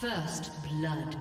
First blood.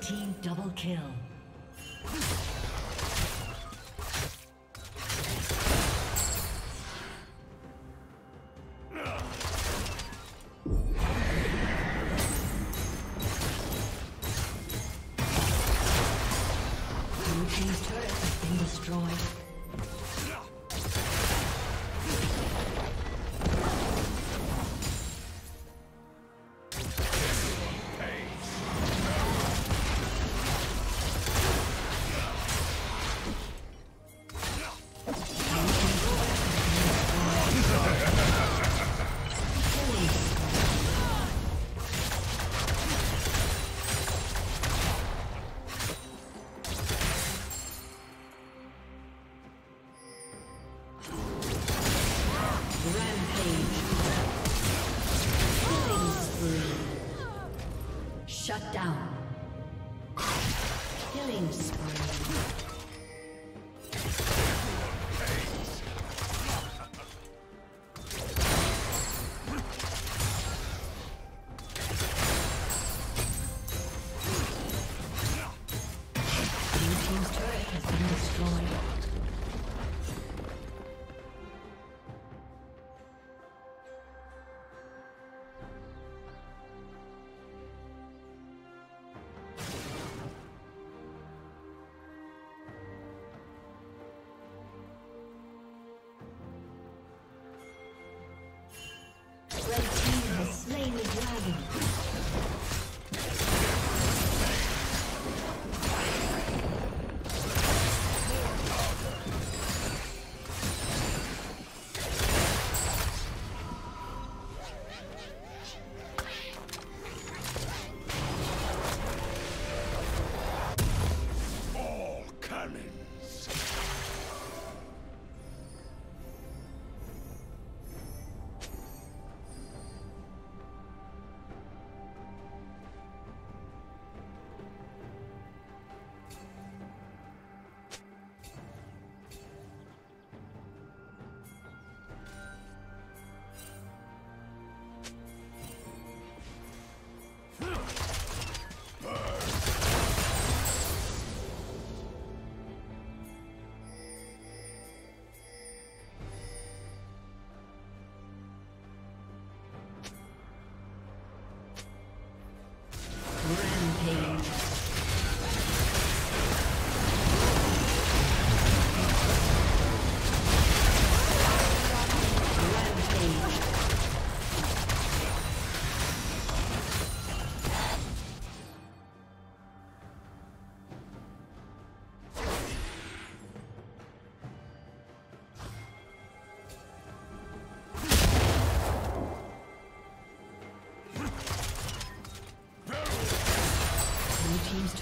Team double kill. Shut down.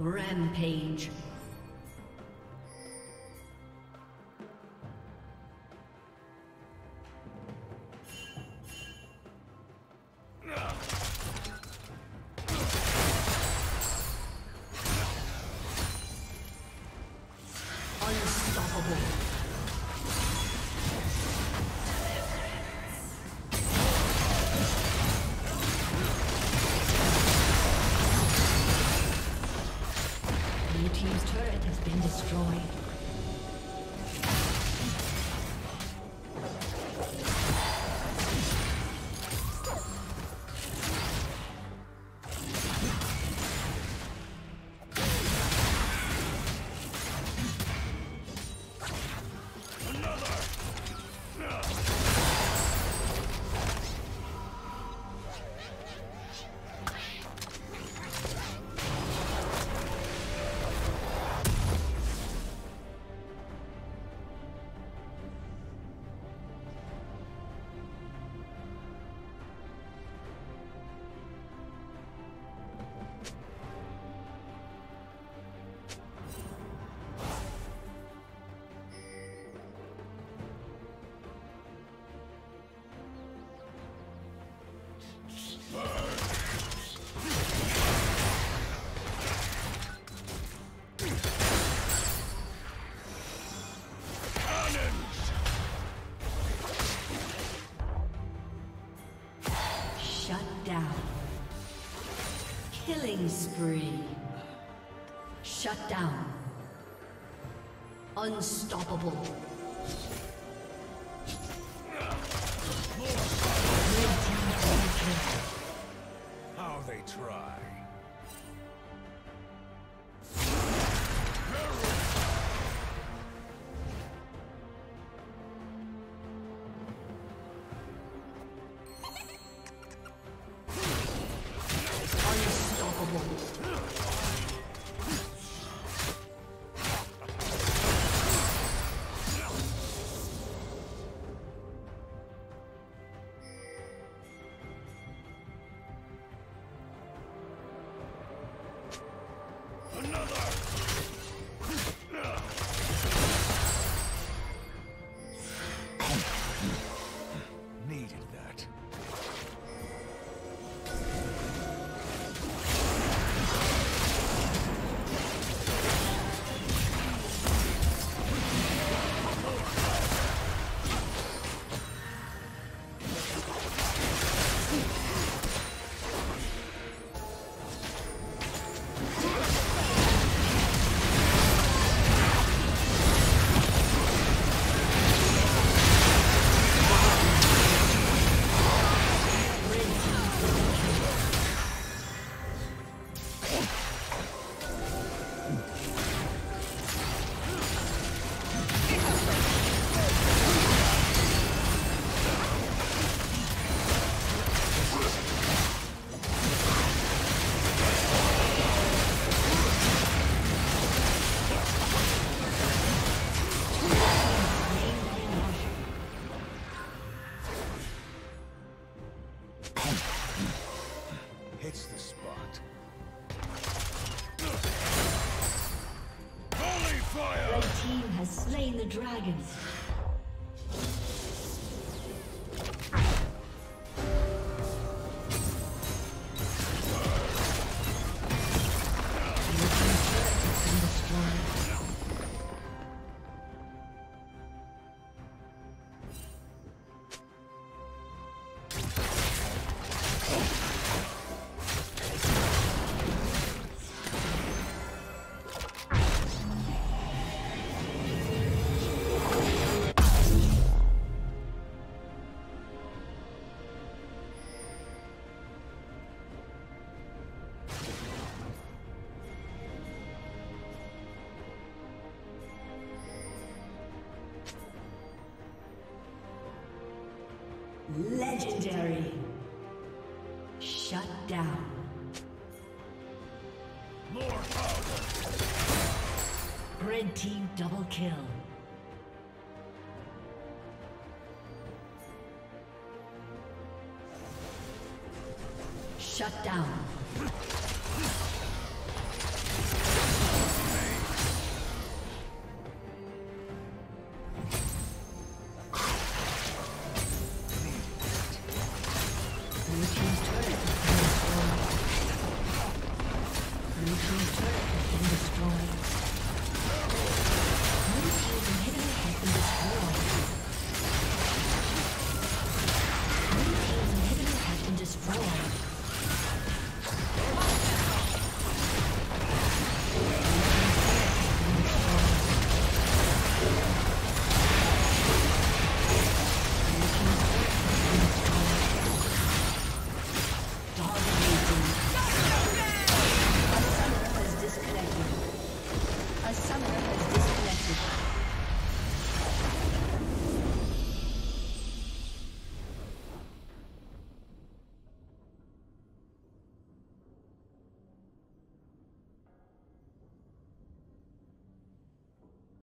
Rampage. Spree. Shut down. Unstoppable. Legendary. Shut down. More power. Red team double kill. Shut down.